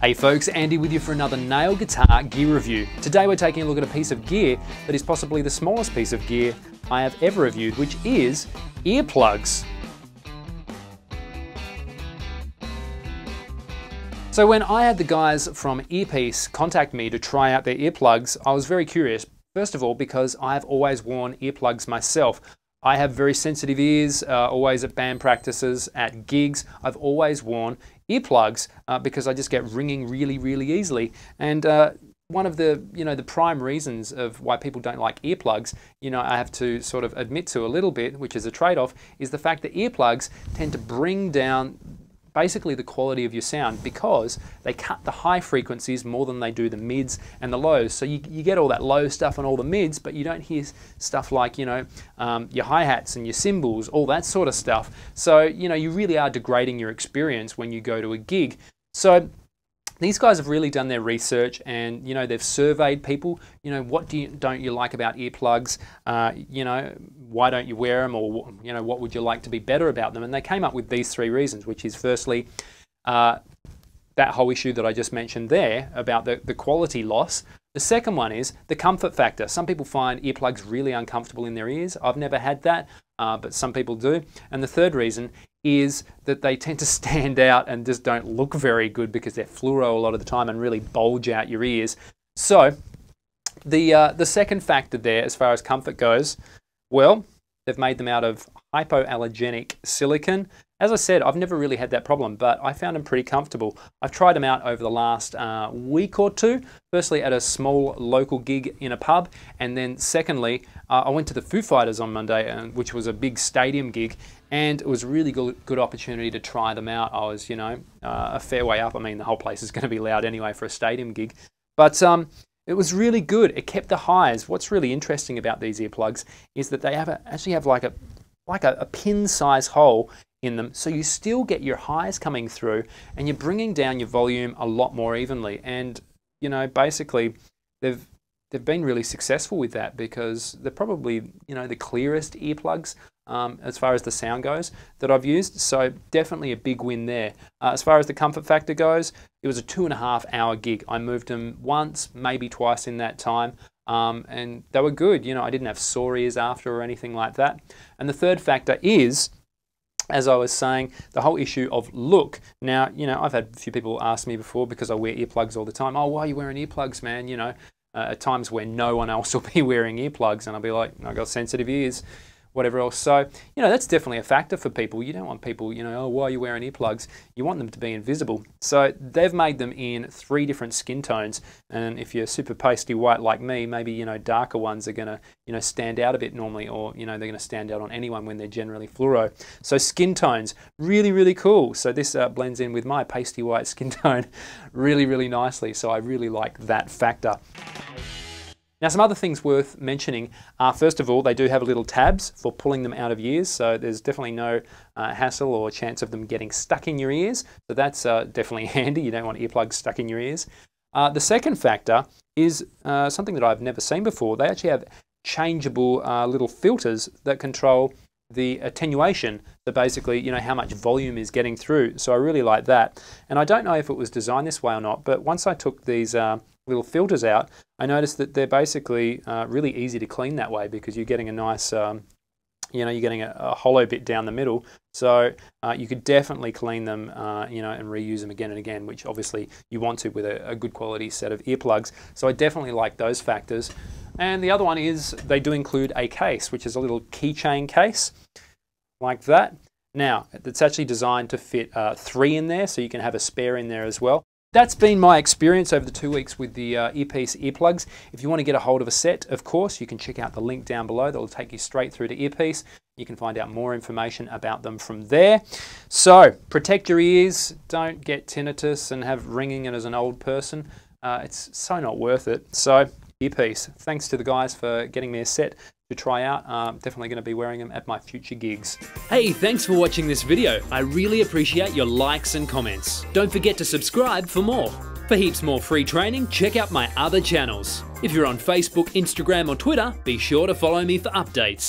Hey folks, Andy with you for another Nail Guitar gear review. Today we're taking a look at a piece of gear that is possibly the smallest piece of gear I have ever reviewed, which is earplugs. So when I had the guys from Ear Peace contact me to try out their earplugs, I was very curious. First of all, because I've always worn earplugs myself. I have very sensitive ears, uh, always at band practices, at gigs. I've always worn earplugs uh, because I just get ringing really, really easily. And uh, one of the, you know, the prime reasons of why people don't like earplugs, you know, I have to sort of admit to a little bit, which is a trade-off, is the fact that earplugs tend to bring down basically the quality of your sound because they cut the high frequencies more than they do the mids and the lows. So you, you get all that low stuff and all the mids, but you don't hear stuff like, you know, um, your hi-hats and your cymbals, all that sort of stuff. So, you know, you really are degrading your experience when you go to a gig. So these guys have really done their research and you know they've surveyed people. You know what do you don't you like about earplugs? Uh, you know why don't you wear them or you know what would you like to be better about them? And they came up with these three reasons which is firstly uh, that whole issue that I just mentioned there about the, the quality loss. The second one is the comfort factor. Some people find earplugs really uncomfortable in their ears. I've never had that, uh, but some people do. And the third reason is that they tend to stand out and just don't look very good because they're fluoro a lot of the time and really bulge out your ears. So the, uh, the second factor there as far as comfort goes, well, they've made them out of hypoallergenic silicon. As I said, I've never really had that problem, but I found them pretty comfortable. I've tried them out over the last uh, week or two. Firstly, at a small local gig in a pub, and then secondly, uh, I went to the Foo Fighters on Monday, uh, which was a big stadium gig, and it was a really good, good opportunity to try them out. I was, you know, uh, a fair way up. I mean, the whole place is going to be loud anyway for a stadium gig, but um, it was really good. It kept the highs. What's really interesting about these earplugs is that they have a, actually have like a like a, a pin size hole in them. So you still get your highs coming through and you're bringing down your volume a lot more evenly. And you know basically they've they've been really successful with that because they're probably you know the clearest earplugs um, as far as the sound goes that I've used. So definitely a big win there. Uh, as far as the comfort factor goes it was a two and a half hour gig. I moved them once maybe twice in that time um, and they were good. You know, I didn't have sore ears after or anything like that. And the third factor is, as I was saying, the whole issue of look. Now, you know, I've had a few people ask me before because I wear earplugs all the time. Oh, why are you wearing earplugs, man? You know, uh, at times where no one else will be wearing earplugs, and I'll be like, I've got sensitive ears whatever else. So, you know, that's definitely a factor for people. You don't want people, you know, oh, why are you wearing earplugs? You want them to be invisible. So they've made them in three different skin tones. And if you're super pasty white like me, maybe, you know, darker ones are going to, you know, stand out a bit normally, or, you know, they're going to stand out on anyone when they're generally fluoro. So skin tones, really, really cool. So this uh, blends in with my pasty white skin tone really, really nicely. So I really like that factor. Now some other things worth mentioning are first of all they do have little tabs for pulling them out of ears so there's definitely no uh, hassle or chance of them getting stuck in your ears so that's uh, definitely handy you don't want earplugs stuck in your ears. Uh, the second factor is uh, something that I've never seen before they actually have changeable uh, little filters that control the attenuation, so basically, you know, how much volume is getting through. So I really like that. And I don't know if it was designed this way or not, but once I took these uh, little filters out, I noticed that they're basically uh, really easy to clean that way because you're getting a nice, um, you know, you're getting a, a, hollow bit down the middle. So uh, you could definitely clean them, uh, you know, and reuse them again and again, which obviously you want to with a, a good quality set of earplugs. So I definitely like those factors. And the other one is they do include a case, which is a little keychain case like that. Now, it's actually designed to fit uh, three in there, so you can have a spare in there as well. That's been my experience over the two weeks with the uh, Ear Peace earplugs. If you want to get a hold of a set, of course, you can check out the link down below that will take you straight through to Ear Peace. You can find out more information about them from there. So, protect your ears, don't get tinnitus and have ringing in as an old person. Uh, it's so not worth it. So, Ear Peace. Thanks to the guys for getting me a set to try out. I'm definitely going to be wearing them at my future gigs. Hey, thanks for watching this video. I really appreciate your likes and comments. Don't forget to subscribe for more. For heaps more free training, check out my other channels. If you're on Facebook, Instagram or Twitter, be sure to follow me for updates.